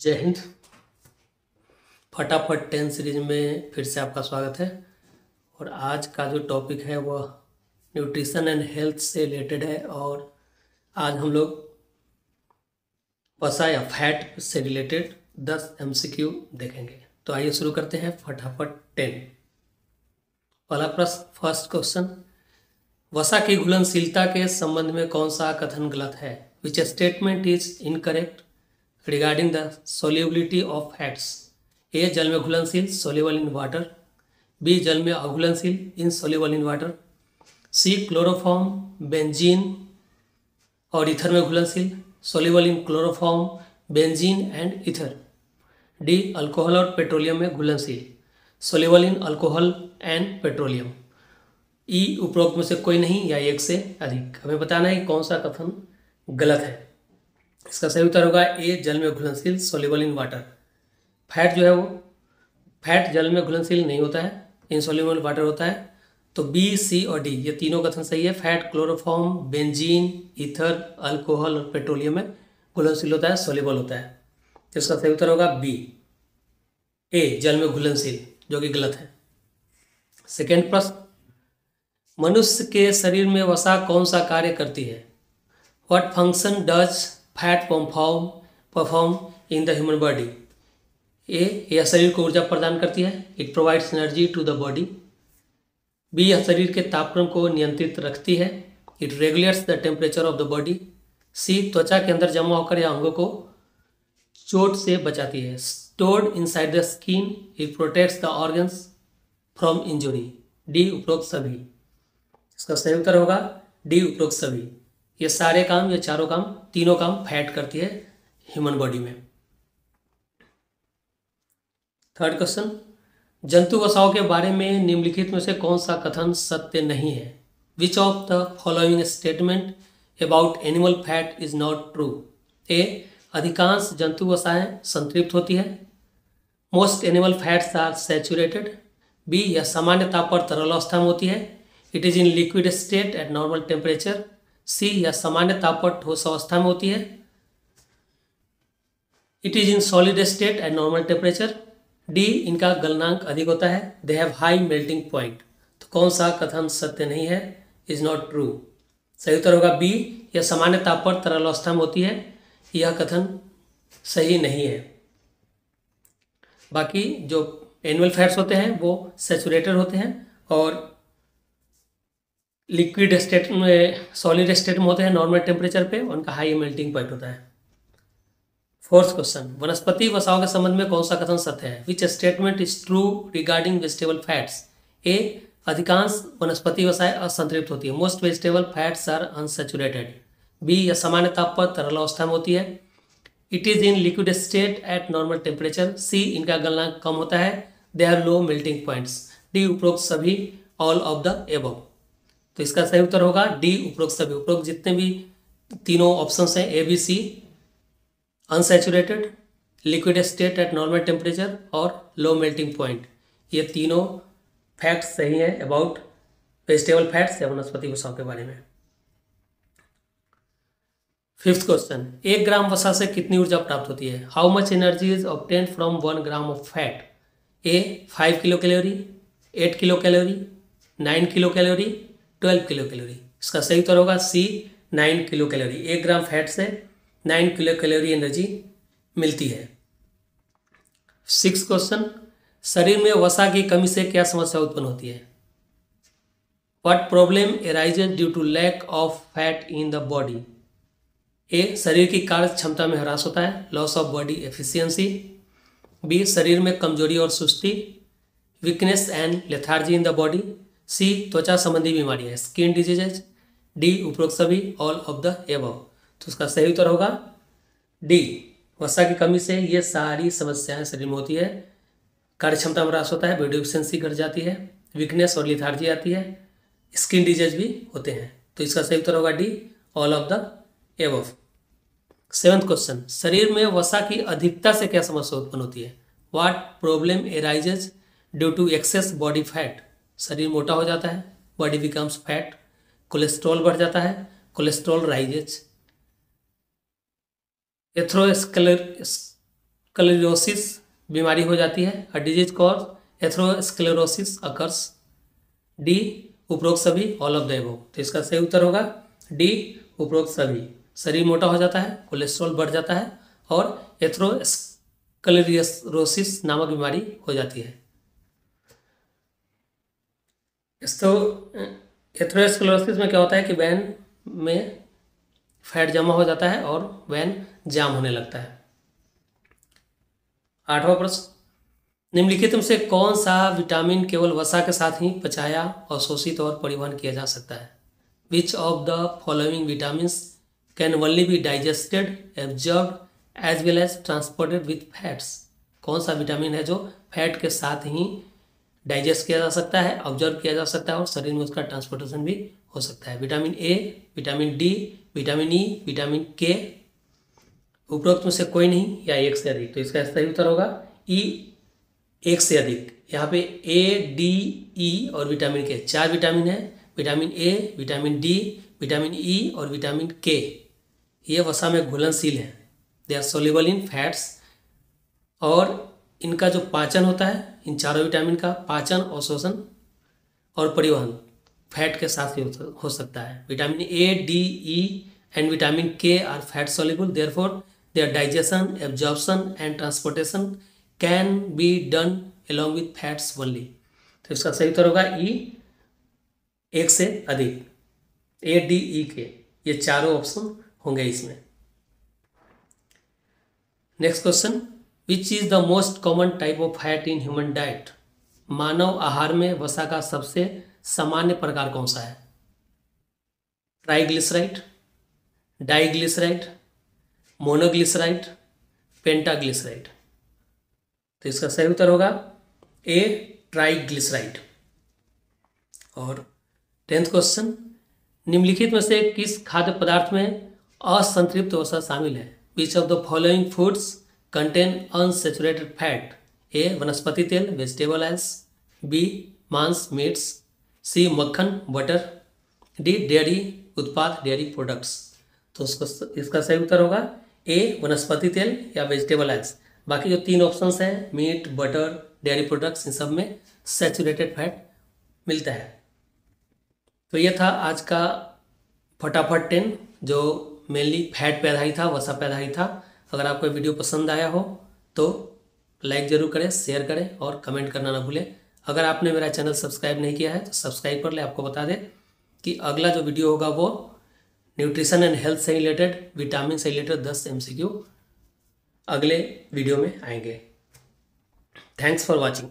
जय हिंद। फटाफट ten series में फिर से आपका स्वागत है। और आज का जो टॉपिक है वह न्यूट्रिशन एंड हेल्थ से रिलेटेड है और आज हम लोग वसा या फैट से रिलेटेड दस एमसीक्यू देखेंगे। तो आइए शुरू करते हैं फटाफट टेन। पहला प्रश्न, फ़र्स्ट क्वेश्चन, वसा की घुलनशीलता के संबंध में कौन सा कथन गलत है? Which statement is incorrect? Regarding the solubility of fats A जल में घुलनशील सोल्यूबल इन वाटर बी जल में अघुलनशील insoluble in water C chloroform benzene और इथर में घुलनशील soluble in chloroform benzene and ether D alcohol और पेट्रोलियम में घुलनशील soluble in alcohol and petroleum E उपरोक्त में से कोई नहीं या एक से अधिक। हमें बताना है कौन सा कथन गलत है। इसका सही उत्तर होगा ए, जल में घुलनशील सोल्यूबल इन वाटर फैट जो है वो फैट जल में घुलनशील नहीं होता है इनसोल्यूबल वाटर होता है तो बी सी और डी ये तीनों कथन सही है। Fat chloroform benzene ether alcohol और पेट्रोलियम में घुलनशील होता है सोल्यूबल होता है। तो इसका सही उत्तर होगा बी ए जल में घुलनशील, जो कि गलत है। सेकेंड प्रश्न, मनुष्य के शरीर में वसा कौन सा कार्य करती है? What function does fat perform perform in the human body A यह शरीर को ऊर्जा प्रदान करती है। It provides energy to the body B यह शरीर के तापक्रम को नियंत्रित रखती है। It regulates the temperature of the body C त्वचा के अंदर जमा होकर या अंगों को चोट से बचाती है। Stored inside the skin it protects the organs from injury D उपरोक्त सभी। इसका सही उत्तर होगा। डी उपरोक्त सभी। ये सारे काम, ये चारों काम, तीनों काम फैट करती है ह्यूमन बॉडी में। थर्ड क्वेश्चन जंतु वसाओं के बारे में निम्नलिखित में से कौन सा कथन सत्य नहीं है? Which of the following statement about animal fat is not true A अधिकांश जंतु वसाएँ संतृप्त होती है। Most animal fats are saturated B यह सामान्य ताप पर तरल अवस्था में होती है। It is in liquid state at normal temperature C यह सामान्य ताप पर ठोस अवस्था में होती है। It is in solid state at normal temperature D इनका गलनांक अधिक होता है। They have high melting point तो कौन सा कथन सत्य नहीं है? इज़ नॉट ट्रू सही उत्तर होगा बी यह सामान्य ताप पर तरल अवस्था में होती है। यह कथन सही नहीं है। बाकी जो एनुअल फैट्स होते हैं, वो सेचुरेटेड होते हैं और लिक्विड स्टेट में, सॉलिड स्टेट में होते हैं नॉर्मल टेम्परेचर पे, उनका हाई मेल्टिंग पॉइंट होता है। फोर्थ क्वेश्चन वनस्पति वसाओं के संबंध में कौन सा कथन सत्य है? Which statement is true regarding vegetable fats A अधिकांश वनस्पति वसाएँ असंतृप्त होती है। Most vegetable fats are unsaturated B यह सामान्य ताप पर तरल अवस्था में होती है। It is in liquid state at normal temperature C इनका गलनांक कम होता है। They are low melting points D उपरोक्त सभी ऑल ऑफ़ द एबव तो इसका सही उत्तर होगा डी उपरोक्त सभी। उपरोक्त जितने भी तीनों ऑप्शंस हैं A B C unsaturated liquid state at normal temperature और लो मेल्टिंग पॉइंट ये तीनों फैक्ट्स सही हैं अबाउट वेजिटेबल फैट्स या वनस्पति वसाओं के बारे में। फिफ्थ क्वेश्चन एक ग्राम वसा से कितनी ऊर्जा प्राप्त होती है? How much energy is obtain from one gram of fat A five kilo calorie eight kilo calorie nine kilo calorie twelve kilo calorie इसका सही उत्तर होगा सी नाइन किलो कैलोरी एक ग्राम फैट से नाइन किलो कैलोरी एनर्जी मिलती है। Six question शरीर में वसा की कमी से क्या समस्या उत्पन्न होती है? What problem arises due to lack of fat in the body A शरीर की कार्य क्षमता में ह्रास होता है loss of body efficiency B शरीर में कमज़ोरी और सुस्ती weakness and lethargy in the body C, त्वचा संबंधी बीमारियाँ स्किन डिजीजेज डी उपरोक्त सभी ऑल ऑफ़ द एबव तो उसका सही उत्तर होगा डी वसा की कमी से ये सारी समस्याएँ शरीर में होती है। कार्य क्षमता में ह्रास होता है बॉडी घट जाती है वीकनेस और लिथार्जी आती है स्किन डिज़ीज़ भी होते हैं। तो इसका सही उत्तर होगा D all of the above seventh question शरीर में वसा की अधिकता से क्या समस्या उत्पन्न होती है? What problem arises due to excess body fat शरीर मोटा हो जाता है बॉडी बिकम्स फैट कोलेस्ट्रॉल बढ़ जाता है कोलेस्ट्रॉल राइजेज एथ्रोस्क्लेरोसिस बीमारी हो जाती है a disease cause atherosclerosis occurs D उपरोक्त सभी ऑल ऑफ़ द तो इसका सही उत्तर होगा डी उपरोक्त सभी। शरीर मोटा हो जाता है कोलेस्ट्रॉल बढ़ जाता है, और एथ्रोस्क्लेरोसिस नामक बीमारी हो जाती है। तो में क्या होता है कि वैन में फैट जमा हो जाता है और वैन जाम होने लगता है। आठवां प्रश्न। निम्नलिखित में से कौन सा विटामिन केवल वसा के साथ ही पचाया, अवशोषित और परिवहन किया जा सकता है? Which of the following vitamin can only be digested absorb as well as transported with fats कौन सा विटामिन है जो फैट के साथ ही डाइजेस्ट किया जा सकता है, ऑब्ज़र्व किया जा सकता है और शरीर में उसका ट्रांसपोर्टेशन भी हो सकता है। Vitamin A vitamin D vitamin E vitamin K उपरोक्त में से कोई नहीं, या एक से अधिक। तो इसका सही उत्तर होगा ई एक से अधिक। यहाँ पे ए डी ई और विटामिन के चार विटामिन है। Vitamin A vitamin D vitamin E और विटामिन के ये वसा में घुलनशील है। They are soluble in fats और इनका जो पाचन होता है इन चारों विटामिन का पाचन और शोषण और परिवहन फैट के साथ ही हो सकता है। Vitamin A D E and vitamin K are fat soluble therefore their digestion, absorption and transportation can be done along with fats only. तो इसका सही उत्तर होगा ई एक से अधिक। ए डी ई के ये चारों ऑप्शन होंगे इसमें। Next question which is the most common type of fat in human diet मानव आहार में वसा का सबसे सामान्य प्रकार कौन सा है? Triglyceride, diglyceride, monoglyceride, pentaglyceride. तो इसका सही उत्तर होगा ए ट्राइग्लिसराइड। और टेंथ क्वेश्चन निम्नलिखित में से किस खाद्य पदार्थ में असंतृप्त वसा शामिल है? Which of the following foods contain unsaturated fat A वनस्पति तेल वेजिटेबल ऑयल्स बी मांस मीट्स सी मक्खन बटर डी डेयरी उत्पाद डेयरी प्रोडक्ट्स तो उसको इसका सही उत्तर होगा ए वनस्पति तेल या वेजिटेबल ऑयल्स बाकी जो तीन ऑप्शंस हैं मीट बटर डेयरी प्रोडक्ट्स इन सब में सेचुरेटेड फैट मिलता है। तो ये था आज का फटाफट टेन जो मेनली फैट पे आधारित था, वसा पे आधारित था। अगर आपको वीडियो पसंद आया हो तो लाइक ज़रूर करें, शेयर करें और कमेंट करना ना भूलें। अगर आपने मेरा चैनल सब्सक्राइब नहीं किया है तो सब्सक्राइब कर ले। आपको बता दें कि अगला जो वीडियो होगा वो न्यूट्रिशन एंड हेल्थ से रिलेटेड, विटामिन से रिलेटेड दस एमसीक्यू अगले वीडियो में आएँगे। Thanks for watching.